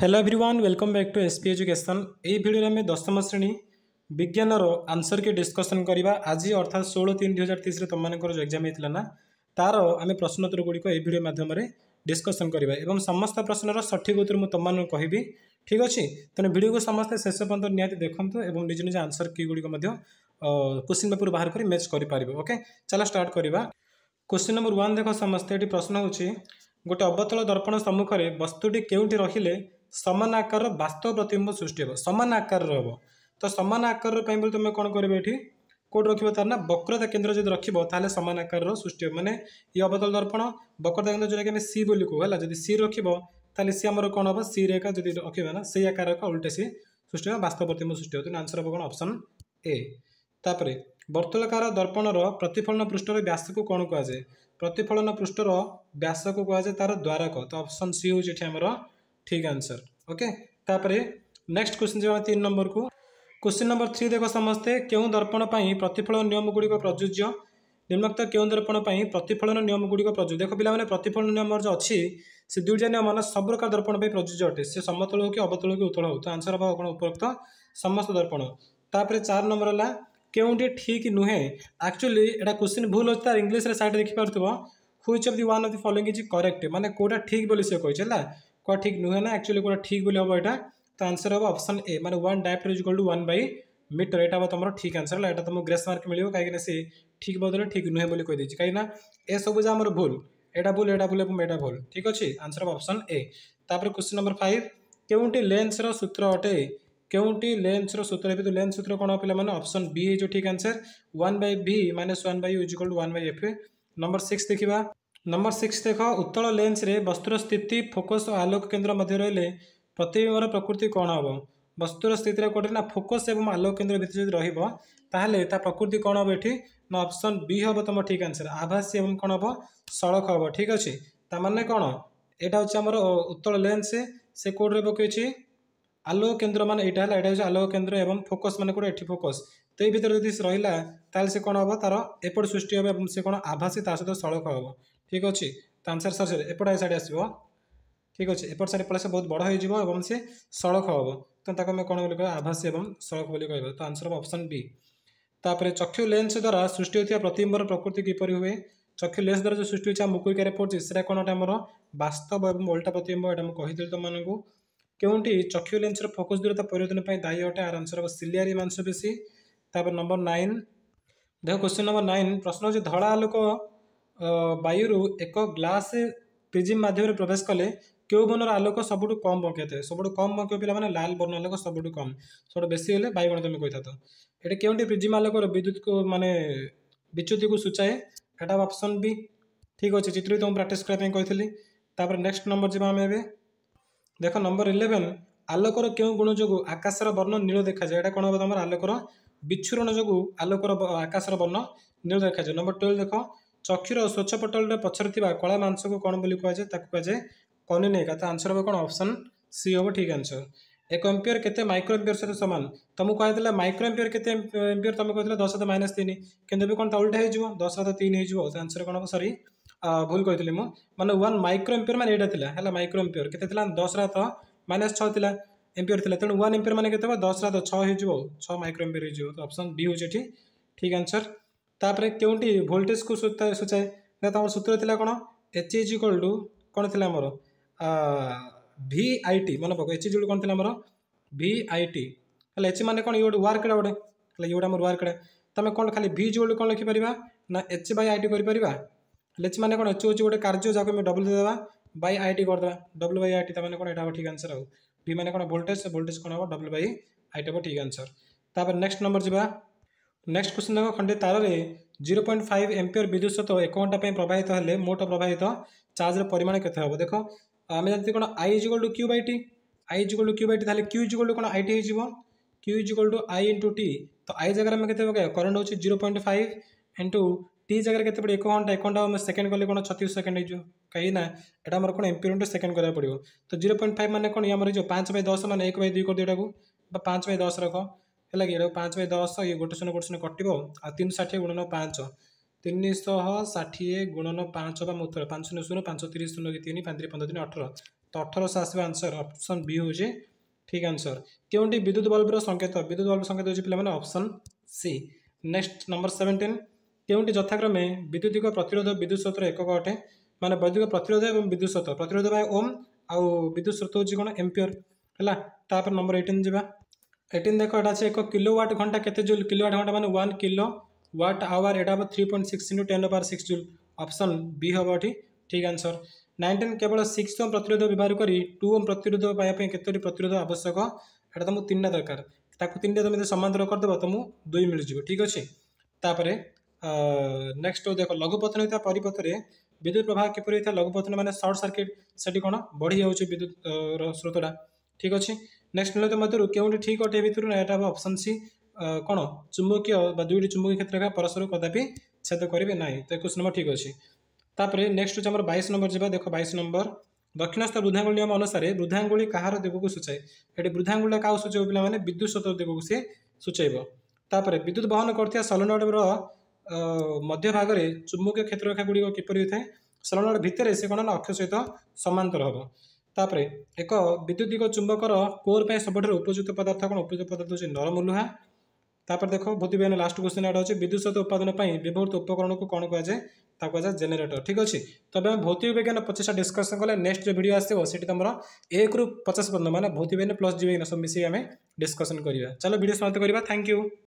hello everyone welcome back to SP education এই ভিডিওরে আমি দশম শ্রেণী বিজ্ঞানর আনসর কি ডিসকসন করা আজ অর্থাৎ ষোল তিন দুই হাজার তেইশে তোমার যে এক্সাম হয়েছিল না তার আমি প্রশ্নোত্তর গুড়ি এই ভিডিও মাধ্যমে ডিসকসন করা এবং সমস্ত প্রশ্নর সঠিক উত্তর মু তোমাকে কহবি ঠিক আছে তেমন ভিডিওকে সমস্তে শেষ পর্যন্ত নিহতি দেখুন এবং নিজ নিজ আনসর কি গুড়ি কোশ্চিন পেপর বাহার করে ম্যাচ করে পারিবে ওকে চাল স্টার্ট করা কোশ্চিন নম্বর ওয়ান দেখ সমস্তে এটি প্রশ্ন হচ্ছে গোটে অবতল দর্পণ সম্মুখে বস্তুটি কেউটি রহিলে ସମାନ ଆକାରର ବାସ୍ତବ ପ୍ରତିବିମ୍ବ ସୃଷ୍ଟି ହେବ ସମାନ ଆକାରର ହେବ ତ ସମାନ ଆକାରର ପାଇଁ ବୋଲି ତୁମେ କ'ଣ କରିବ ଏଠି କେଉଁଠି ରଖିବ ତାର ନା ବକ୍ରତା କେନ୍ଦ୍ର ଯଦି ରଖିବ ତାହେଲେ ସମାନ ଆକାରର ସୃଷ୍ଟି ହେବ ମାନେ ଏ ଅବତଳ ଦର୍ପଣ ବକ୍ରତା କେନ୍ଦ୍ର ଯେଉଁଟାକି ଆମେ ସି ବୋଲି କହୁ ହେଲା ଯଦି ସି ରଖିବ ତାହେଲେ ସି ଆମର କ'ଣ ହେବ ସି ରେଖା ଯଦି ରଖିବ ନା ସେଇ ଆକାର ଏକ ଓଲ୍ଟେ ସି ସୃଷ୍ଟି ହେବ ବାସ୍ତବ ପ୍ରତିବିମ୍ବ ସୃଷ୍ଟି ହେବ ତେଣୁ ଆନ୍ସର୍ ହେବ କ'ଣ ଅପସନ୍ ଏ ତାପରେ ବର୍ତ୍ତୁଳକାର ଦର୍ପଣର ପ୍ରତିଫଳନ ପୃଷ୍ଠର ବ୍ୟାସକୁ କ'ଣ କୁହାଯାଏ ପ୍ରତିଫଳନ ପୃଷ୍ଠର ବ୍ୟାସକୁ କୁହାଯାଏ ତା'ର ଦ୍ୱାରକ ତ ଅପସନ୍ ସି ହେଉଛି ଏଠି ଆମର ठीक आंसर ओके तापर नेक्स्ट क्वेश्चन जी तीन नंबर को क्वेश्चन नंबर थ्री देख समस्ते क्यों दर्पण प्रतिफल नियम गुड़िक प्रजुज्य निम्नोक्त क्यों दर्पण प्रतिफलन नियम गुड़िक प्रयुज्य देख पे प्रतिफलन नियम जो अच्छी से दुईटा नियम सब प्रकार दर्पण प्रजुज्य अटे से समतल हो कि अवतल कि उत्तल हो तो आंसर हम कौन उपरोक्त समस्त दर्पण तापर चार नंबर है क्योंटी ठीक नुहे एक्चुअली एटा क्वेश्चन भूल अच्छे तार English sad देखिपुव which of the one of the following is correct मैंने कौटा ठीक बोली से कही ক ঠিক নহেনা एक्चुअली কো ঠিক গলে হব এটা তো আনসার হব অপশন এ মানে 1/d = 1/m এটা হব তোমাদের ঠিক আনসার এটা তোমাদের গ্রেড মার্ক মিলিবো কাইকেনসি ঠিক বদল ঠিক নহয় বলে কই দিছি কাই না এ সব যা আমার ভুল এটা ভুল এটা ভুল এটা ভুল ঠিক আছে আনসার অপশন এ তারপর क्वेश्चन नंबर 5 কেউটি লেন্সৰ সূত্র अटे কেউটি লেন্সৰ সূত্র এটো লেন্স সূত্র কোন পিলা মানে অপশন বি এ যে ঠিক answer 1/v - 1/u = 1/f number 6 দেখিবা ନମ୍ବର ସିକ୍ସ ଦେଖ ଉତ୍ତଳ ଲେନ୍ସରେ ବସ୍ତୁର ସ୍ଥିତି ଫୋକସ୍ ଓ ଆଲୋକ କେନ୍ଦ୍ର ମଧ୍ୟ ରହିଲେ ପ୍ରତିବିମ୍ବର ପ୍ରକୃତି କ'ଣ ହେବ ବସ୍ତୁର ସ୍ଥିତିରେ କେଉଁଠି ନା ଫୋକସ୍ ଏବଂ ଆଲୋକ କେନ୍ଦ୍ର ଭିତରେ ଯଦି ରହିବ ତାହେଲେ ତା ପ୍ରକୃତି କ'ଣ ହେବ ଏଠି ନା ଅପସନ୍ ବି ହେବ ତୁମ ଠିକ୍ ଆନ୍ସର୍ ଆଭାସୀ ଏବଂ କ'ଣ ହେବ ସଳଖ ହେବ ଠିକ୍ ଅଛି ତା ମାନେ କ'ଣ ଏଇଟା ହେଉଛି ଆମର ଉତ୍ତଳ ଲେନ୍ସ ସେ କେଉଁଠି ପକାଇଛି ଆଲୋକ କେନ୍ଦ୍ର ମାନେ ଏଇଟା ହେଲା ଏଇଟା ହେଉଛି ଆଲୋକ କେନ୍ଦ୍ର ଏବଂ ଫୋକସ୍ ମାନେ କେଉଁଠି ଏଠି ଫୋକସ୍ তো এই ভিতরে যদি রহিলা তাহলে সে কোণ হব তার এপট সৃষ্টি হবে এবং সে কোণ আভাসী তা সহ সড়ক হব ঠিক আছে তো আনসার সরি সরি এপট সাইড আসব ঠিক আছে এপট সাইড পড়লে সে বহু বড় হয়ে যাব এবং সে সড়ক হব তো তাকে আমি কোণ বলে কহ আভাসী এবং সড়ক বলে কহ তো আনসার হব অপশন বি তাপরে চক্ষু লেন্স দ্বারা সৃষ্টি হওয়া প্রতিবিম্বর প্রকৃতি কিপর হুয়ে চক্ষু লেন্স দ্বারা যে সৃষ্টি হচ্ছে মুকুরিকারে পড়ছে সেটা কোণটা আমার বাস্তব এবং উল্টা প্রতিবিম্ব এটা আমি কহিলি তোমাকে কেউটি চক্ষু লেন্সর ফোকস দূরতা পরিবর্তন পাই দায়ী অটে আর আনসর হব সিলিয়ারি মাংসপেশী তারপর নম্বর নাইন দেখ কোশ্চিন নম্বর নাইন প্রশ্ন হচ্ছে ধরা আলোক বায়ুরু এক গ্লাস ପ୍ରିଜିମ୍ ମାଧ୍ୟମରେ ପ୍ରବେଶ କଲେ କେଉଁ ବର୍ଣ୍ଣର ଆଲୋକ ସବୁଠୁ କମ୍ ବଙ୍କାଇଥାଏ ସବୁଠୁ କମ୍ ବଙ୍କିବ ପିଲାମାନେ ଲାଲ ବର୍ଣ୍ଣ ଆଲୋକ ସବୁଠୁ କମ୍ ସବୁଠୁ ବେଶୀ ହେଲେ ବାଇଗଣ ତମେ କହିଥାତ ଏଇଟା କେଉଁଠି ପ୍ରିଜିମ୍ ଆଲୋକର ବିଦ୍ୟୁତକୁ ମାନେ ବିଚ୍ୟୁତିକୁ ସୂଚାଏ ଏଇଟା ଅପସନ୍ ବି ଠିକ୍ ଅଛି ଚିତ୍ର ତମକୁ ପ୍ରାକ୍ଟିସ୍ କରିବା ପାଇଁ କହିଥିଲି ତାପରେ ନେକ୍ସଟ ନମ୍ବର ଯିବା ଆମେ ଏବେ ଦେଖ ନମ୍ବର ଇଲେଭେନ୍ ଆଲୋକର କେଉଁ ଗୁଣ ଯୋଗୁଁ ଆକାଶର ବର୍ଣ୍ଣ ନୀଳ ଦେଖାଯାଏ ଏଇଟା କ'ଣ ହେବ ତମର ଆଲୋକର ବିଚ୍ଛୁରଣ ଯୋଗୁଁ ଆଲୋକର ଆକାଶର ବର୍ଣ୍ଣ ନୀଳ ଦେଖାଯାଏ ନମ୍ବର ଟୁଏଲ୍ଭ ଦେଖ ଚକ୍ଷୁର ସ୍ୱଚ୍ଛପଟଳରେ ପଛରେ ଥିବା କଳା ମାଂସକୁ କ'ଣ ବୋଲି କୁହାଯାଏ ତାକୁ କୁହାଯାଏ କନିନେକା ତା ଆନ୍ସର ହେବ କ'ଣ ଅପସନ୍ ସି ହେବ ଠିକ୍ ଆନ୍ସର ଏକ ଏମ୍ପିୟର କେତେ ମାଇକ୍ରୋ ଏମ୍ପିୟର ସହିତ ସମାନ ତୁମକୁ କୁହାଯାଇଥିଲା ମାଇକ୍ରୋ ଏମ୍ପିୟର କେତେ ଏମ୍ପିୟର ତୁମେ କହିଥିଲ ଦଶ ହାତ ମାଇନସ୍ ତିନି କିନ୍ତୁ ଏବେ କ'ଣ ତା ଉଲ୍ଟା ହେଇଯିବ ଦଶ ହାତ ତିନି ହେଇଯିବ ତା ଆନ୍ସର କ'ଣ ହେବ ସରି ଭୁଲ କହିଥିଲି ମୁଁ ମାନେ ୱାନ୍ ମାଇକ୍ରୋ ଏମ୍ପିୟର ମାନେ ଏଇଟା ଥିଲା ହେଲା ମାଇକ୍ରୋ ଏମ୍ପିୟର କେତେ ଥିଲା ଦଶ ହାତ ମାଇନସ୍ ଛଅ ଥିଲା एम्पियर था तेणु वन एम्पियर मैंने के दस रात छो छ माइक्रो एम्पियर हो तो ऑप्शन बी हूँ ये ठीक आंसर तापर क्योंटी भोल्टेज को सूचाए ना तुम सूत्र था कौन एच इज इक्वाल टू कौन थी आमर भि आई टी मन पक एच इज कौन थी आमर भि आई टी हेल्ला एच मैंने कौन ये गोटे वार्कड़ा गोटे हेल्ला ये गोटे आम वार्कड़ा तुम कौन खाली भि इज कौन लिखिपर ना एच बै आई टी कर एच मैंने कौन एच हूँ गोटे कार्य जहाँ डबल देदेवा बै आई टी करदे डबल बै आई टी तुम कौन यहाँ ठीक आंसर आउ ଭି ମାନେ କ'ଣ ଭୋଲ୍ଟେଜ୍ ଭୋଲ୍ଟେଜ୍ କ'ଣ ହେବ ଡବ୍ଲ୍ୟୁ ବାଇ ଆଇଟ୍ ହେବ ଠିକ୍ ଆନ୍ସର୍ ତାପରେ ନେକ୍ସଟ ନମ୍ବର ଯିବା ନେକ୍ସଟ କ୍ୱେଶ୍ଚିନ୍ ଦେଖ ଖଣ୍ଡେ ତାରରେ ଜିରୋ ପଏଣ୍ଟ ଫାଇଭ୍ ଏମ୍ପିୟର ବିଦ୍ୟୁତ ସତ ଏକ ଘଣ୍ଟା ପାଇଁ ପ୍ରବାହିତ ହେଲେ ମୋଟ ପ୍ରବାହିତ ଚାର୍ଜର ପରିମାଣ କେତେ ହେବ ଦେଖ ଆମେ ଜାଣିଛୁ କ'ଣ I is equal to Q by T I is equal to Q by T ତାହେଲେ କ୍ୟୁ ଇଜ୍ ଇକ୍ୱାଲ୍ ଟୁ କ'ଣ ଆଇ ଟି ହେଇଯିବ Q is equal to I into T ତ ଆଇ ଜାଗାରେ ଆମେ କେତେ ପକାଇବା କରେଣ୍ଟ ହେଉଛି zero point five into T जगह के एक घंटा एक घंटा सेकेंड कले कौन छत्तीस सेकेंड हो कहीं यहाँ आम कौन एम्पिरोन सेकेंड करा पड़ो तो जीरो पॉइंट फाइव मैंने कौन आम जो पाँच बै दस मैंने एक बै दुई कर यहाँ पाँच बै दस रख है कि पाँच बै दस ये गोटे शून्य गोटे शून्य कटो आन षाठी गुणन पाँच तीन शह षाठी गुणन पाँच बा उत्तर पाँच शून्य शून्य पाँच तीस शून्य तीन पाँच पंद्रह तीन अठर तो अठर से आसवा आंसर ऑप्शन बी हूँ ठीक आंसर क्योंकि विद्युत बल्बर संकेत विद्युत बल्ब संकेत हो पाने option C next number seventeen କେଉଁଟି ଯଥାକ୍ରମେ ବିଦ୍ୟୁତିକ ପ୍ରତିରୋଧ ବିଦ୍ୟୁତ ସ୍ରୋତର ଏକକ ଅଟେ ମାନେ ବୈଦ୍ୟୁତିକ ପ୍ରତିରୋଧ ଏବଂ ବିଦ୍ୟୁତ ସ୍ରୋତ ପ୍ରତିରୋଧ ବା ଓମ୍ ଆଉ ବିଦ୍ୟୁତ ସ୍ରୋତ ହେଉଛି କ'ଣ ଏମ୍ପିୟର ହେଲା ତାପରେ ନମ୍ବର ଏଇଟିନ୍ ଯିବା ଏଇଟିନ୍ ଦେଖ ଏଇଟା ଅଛି ଏକ କିଲୋ ୱାଟ ଘଣ୍ଟା କେତେ ଜୁଲ୍ କିଲୋ ୱାଟ ଘଣ୍ଟା ମାନେ ୱାନ୍ କିଲୋ ୱାଟ୍ ଆୱାର ଏଇଟା ହେବ three point six into ten over six joule option B ହେବ ଏଠି ଠିକ୍ ଆନ୍ସର୍ ନାଇଣ୍ଟିନ୍ କେବଳ ସିକ୍ସ ଓମ୍ ପ୍ରତିରୋଧ ବ୍ୟବହାର କରି ଟୁ ଓମ୍ ପ୍ରତିରୋଧ ପାଇବା ପାଇଁ କେତୋଟି ପ୍ରତିରୋଧ ଆବଶ୍ୟକ ଏଇଟା ତୁମକୁ ତିନିଟା ଦରକାର ତାକୁ ତିନିଟା ତୁମେ ଯଦି ସମାନ୍ତର କରିଦେବ ତୁମକୁ ଦୁଇ ମିଳିଯିବ ଠିକ୍ ଅଛି ତାପରେ ନେକ୍ସଟ ଦେଖ ଲଘୁପଥନ ହୋଇଥିବା ପରିପଥରେ ବିଦ୍ୟୁତ ପ୍ରବାହ କିପରି ହୋଇଥାଏ ଲଘୁପଥନ ମାନେ ସର୍ଟ ସର୍କିଟ୍ ସେଠି କ'ଣ ବଢ଼ିଯାଉଛି ବିଦ୍ୟୁତର ସ୍ରୋତଟା ଠିକ୍ ଅଛି ନେକ୍ସଟ ନଳିତ ମଧ୍ୟରୁ କେଉଁଠି ଠିକ୍ ଅଟେ ଭିତରୁ ନା ଏଇଟା ହେବ ଅପସନ୍ ସି କ'ଣ ଚୁମ୍ବକୀୟ ବା ଦୁଇଟି ଚୁମ୍ବକୀୟ କ୍ଷେତ୍ର ପରସ୍ପର କଦାପି ଛେଦ କରିବେ ନାହିଁ ତ ଏକୋଇଶ ନମ୍ବର ଠିକ୍ ଅଛି ତାପରେ ନେକ୍ସଟ ହେଉଛି ଆମର ବାଇଶ ନମ୍ବର ଯିବା ଦେଖ ବାଇଶ ନମ୍ବର ଦକ୍ଷିଣସ୍ଥ ବୃଦ୍ଧାଙ୍ଗୁଳି ନିୟମ ଅନୁସାରେ ବୃଦ୍ଧାଙ୍ଗୁଳି କାହାର ଦିଗକୁ ସୂଚାଏ ଏଠି ବୃଦ୍ଧାଙ୍ଗୁଳିଟା କାହାକୁ ସୂଚାଇବ ପିଲାମାନେ ବିଦ୍ୟୁତ ସ୍ରୋତ ଦିଗକୁ ସେ ସୂଚାଇବ ତାପରେ ବିଦ୍ୟୁତ ବହନ କରୁଥିବା ସଲନଡ଼ର ମଧ୍ୟ ଭାଗରେ ଚୁମ୍ବକୀୟ କ୍ଷେତ୍ରରେଖା ଗୁଡ଼ିକ କିପରି ହୋଇଥାଏ ସରଣ ଭିତରେ ସେ କ'ଣ ନା ଅକ୍ଷ ସହିତ ସମାନ୍ତର ହେବ ତାପରେ ଏକ ବିଦ୍ୟୁତିକ ଚୁମ୍ବକର କୋର୍ ପାଇଁ ସବୁଠାରୁ ଉପଯୁକ୍ତ ପଦାର୍ଥ କ'ଣ ଉପଯୁକ୍ତ ପଦାର୍ଥ ହେଉଛି ନରମ ଲୁହା ତାପରେ ଦେଖ ଭୂତିବିଜ୍ଞାନ ଲାଷ୍ଟ କ୍ୱେଶ୍ଚିନ୍ ଏଇଟା ଅଛି ବିଦ୍ୟୁତ ସହିତ ଉତ୍ପାଦନ ପାଇଁ ବ୍ୟବହୃତ ଉପକରଣକୁ କ'ଣ କୁହାଯାଏ ତାକୁ କୁହାଯାଏ ଜେନେରେଟର ଠିକ୍ ଅଛି ତେବେ ଆମେ ଭୌତିକ ବିଜ୍ଞାନ ପଚାଶଟା ଡିସ୍କସନ୍ କଲେ ନେକ୍ସଟ ଯେଉଁ ଭିଡ଼ିଓ ଆସିବ ସେଠି ତମର ଏକରୁ ପଚାଶ ପର୍ଯ୍ୟନ୍ତ ମାନେ ଭୌତିକ ବିଜ୍ଞାନ ପ୍ଲସ୍ ଜୀବବିଜ୍ଞାନ ସବୁ ମିଶିକି ଆମେ ଡିସ୍କସନ୍ କରିବା ଚାଲ ଭିଡ଼ିଓ ସମାପ୍ତ କରିବା ଥ୍ୟାଙ୍କ ୟୁ